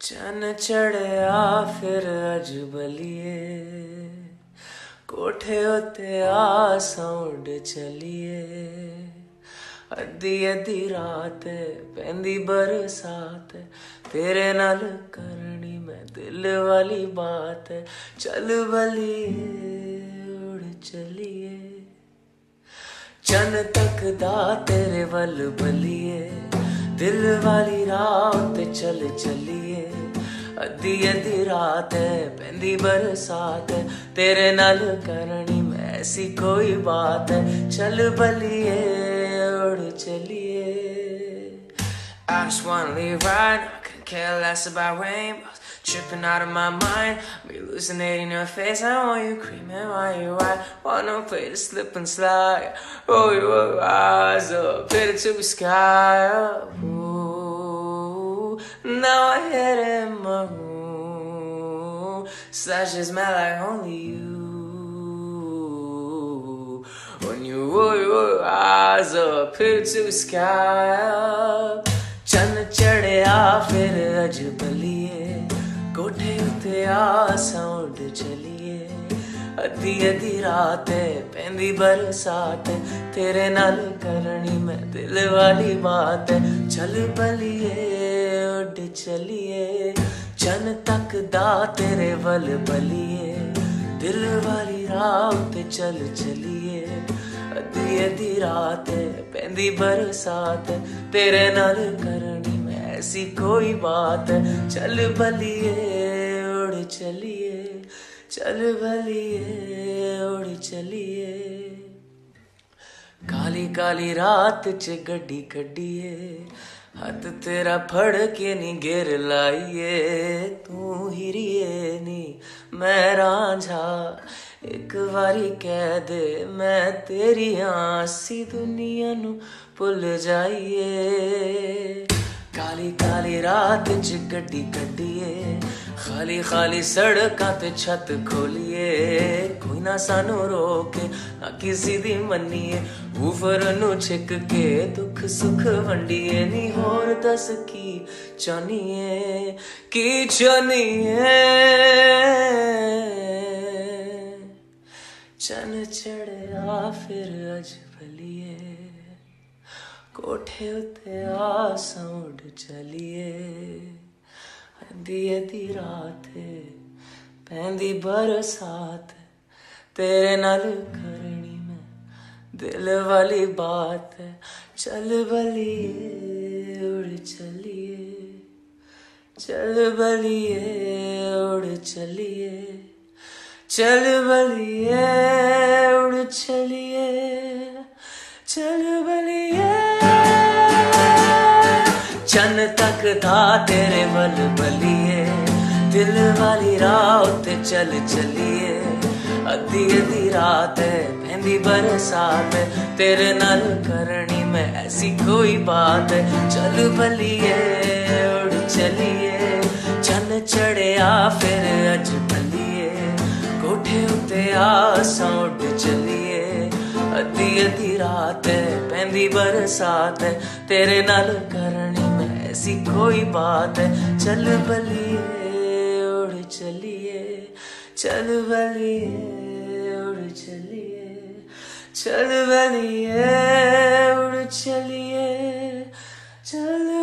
ਚਨ ਚੜਿਆ ਫਿਰ ਅਜਬਲੀਏ ਕੋਠੇ ਉਤੇ ਆ ਸੌਂਡ ਚਲੀਏ। ਅੱਧੀ ਅੱਧੀ ਰਾਤ ਪੈਂਦੀ ਬਰਸਾਤ, ਤੇਰੇ ਨਾਲ ਕਰਨੀ ਮੈਂ ਦਿਲ ਵਾਲੀ ਬਾਤ। ਚੱਲ ਬਲੀਏ, ਉੜ ਚਲੀਏ। ਚੰਨ ਤੱਕਦਾ ਤੇਰੇ ਵੱਲ ਬਲੀਏ। ਦਿਲ ਵਾਲੀ ਰਾਹ ਚੱਲ ਚਲੀਏ। ਅੱਧੀ ਅੱਧੀ ਰਾਤ ਹੈ ਪੈਂਦੀ ਬਰਸਾਤ ਹੈ ਤੇਰੇ ਨਾਲ ਕਰਨੀ ਮੈਂ ਐਸੀ ਕੋਈ ਬਾਤ ਹੈ ਚੱਲ ਬਲੀਏ, ਉੜ ਚਲੀਏ। I just wanna leave right now. Care less about rainbows. Tripping out of my mind, be hallucinating your face. I want you creaming while you ride. Wanna play the slip and slide. Roll your eyes up, hit it to the sky. Now I hit in my room. Slashes smell like only you. When you roll your eyes up, hit it to the sky. ਚੰਨ ਚੜਿਆ ਫਿਰ ਅਜਬਲੀਏ ਕੋਠੇ ਉਤੇ ਆ ਸੌਂਡ ਚਲੀਏ। ਅੱਧੀ ਅੱਧੀ ਰਾਤ ਪੈਂਦੀ ਬਰਸਾਤ, ਤੇਰੇ ਨਾਲ ਕਰਨੀ ਮੈਂ ਦਿਲ ਵਾਲੀ ਬਾਤ। ਹੈ ਚੱਲ ਬਲੀਏ ਉੱਡ ਚਲੀਏ। ਚੰਨ ਤੱਕਦਾ ਤੇਰੇ ਵੱਲ ਬਲੀਏ ਦਿਲ ਵਾਲੀ ਰਾਹ ਤੇ ਚੱਲ ਚਲੀਏ। ਅੱਧੀ ਅੱਧੀ ਰਾਤ ਪੈਂਦੀ ਬਰਸਾਤ, ਤੇਰੇ ਨਾਲ ਕਰਨੀ ਮੈਂ ਐਸੀ ਕੋਈ ਬਾਤ। ਚੱਲ ਬਲੀਏ, ਉੜ ਚਲੀਏ, ਚੱਲ ਬਲੀਏ, ਉੜ ਚਲੀਏ। ਕਾਲੀ ਕਾਲੀ ਰਾਤ ਚ ਗੱਡੀ ਕੱਢੀਏ, ਹੱਥ ਤੇਰਾ ਫੜ ਕੇ ਨੀ ਗਿਰ ਲਾਈਏ। ਤੂੰ ਹੀਰੀਏ ਨੀ, ਮੈਂ ਰਾਂਝਾ ਇੱਕ ਵਾਰੀ ਕਹਿ ਦੇ, ਮੈਂ ਤੇਰੀ ਆਸੀ ਦੁਨੀਆ ਨੂੰ ਭੁੱਲ ਜਾਈਏ। ਕਾਲੀ ਕਾਲੀ ਰਾਤ ਚ ਗੱਡੀ ਕੱਢੀਏ, ਖਾਲੀ ਖਾਲੀ ਸੜਕਾਂ ਤੇ ਛੱਤ ਖੋਲੀਏ। ਕੋਈ ਨਾ ਸਾਨੂੰ ਰੋਕੇ, ਨਾ ਕਿਸੇ ਦੀ ਮੰਨੀਏ। ਉਫਰ ਨੂੰ ਛਿੱਕ ਕੇ ਦੁੱਖ ਸੁੱਖ ਵੰਡੀਏ ਨਹੀਂ ਹੋਰ ਦੱਸ ਕੀ ਚਾਹਨੀਏ ਕੀ ਚਾਹਨੀਏ? ਚੰਨ ਚੜਿਆ ਫਿਰ ਅਜਬਲੀਏ ਕੋਠੇ ਉਤੇ ਆ ਸੌਂਡ ਚਲੀਏ ਅੱਧੀ ਅੱਧੀ ਰਾਤ ਹੈ, ਪੈਂਦੀ ਬਰਸਾਤ ਹੈ, ਤੇਰੇ ਨਾਲ ਕਰਨੀ ਮੈਂ ਦਿਲ ਵਾਲੀ ਬਾਤ ਹੈ ਚੱਲ ਬਲੀਏ ਉੜ ਚਲੀਏ चल बलिए उड़ चलिए चल बलिए चन तक था तेरे बल बलिए दिल वाली राह ते चल चलिए अद्धी अद्धी रात है पहली बरसात है तेरे नाल करनी मैं ऐसी कोई बात है चल बलिए उड़ चलिए चन चढ़िया फिर अज ਤੇ ਆਸਾਂ ਉੱਡ ਚਲੀਏ। ਅੱਧੀ ਅੱਧੀ ਰਾਤ ਪੈਂਦੀ ਬਰਸਾਤ, ਤੇਰੇ ਨਾਲ ਕਰਨੀ ਮੈਂ ਐਸੀ ਕੋਈ ਬਾਤ। ਚੱਲ ਬਲੀਏ, ਉੜ ਚਲੀਏ, ਚੱਲ ਬਲੀਏ, ਉੜ ਚਲੀਏ, ਚੱਲ ਬਲੀਏ, ਉੜ ਚਲੀਏ, ਚੱਲ